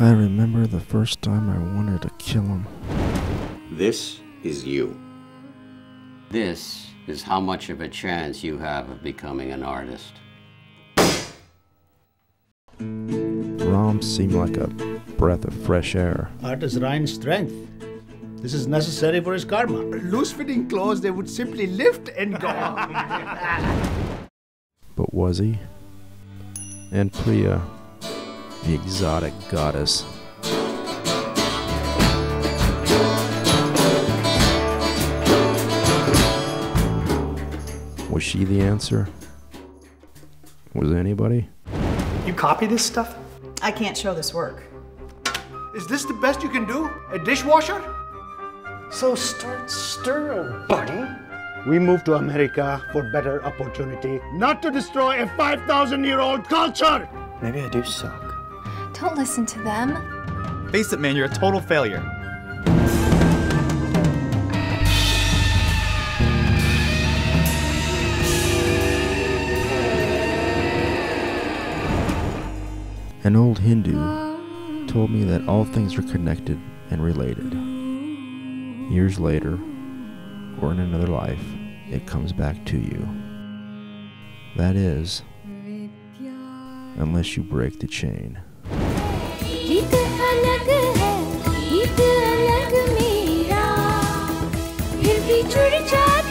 I remember the first time I wanted to kill him. This is you. This is how much of a chance you have of becoming an artist. Ram seemed like a breath of fresh air. Art is Ryan's strength. This is necessary for his karma. Loose fitting clothes, they would simply lift and go. But was he? And Priya, the exotic goddess. Was she the answer? Was anybody? you copy this stuff? I can't show this work. Is this the best you can do? A dishwasher? So start stirring, buddy. We moved to America for better opportunity, not to destroy a 5,000 year old culture. Maybe I do suck. Don't listen to them. Face it, man, you're a total failure. An old Hindu told me that all things are connected and related. Years later, or in another life, it comes back to you. That is, unless you break the chain. चुड़ जा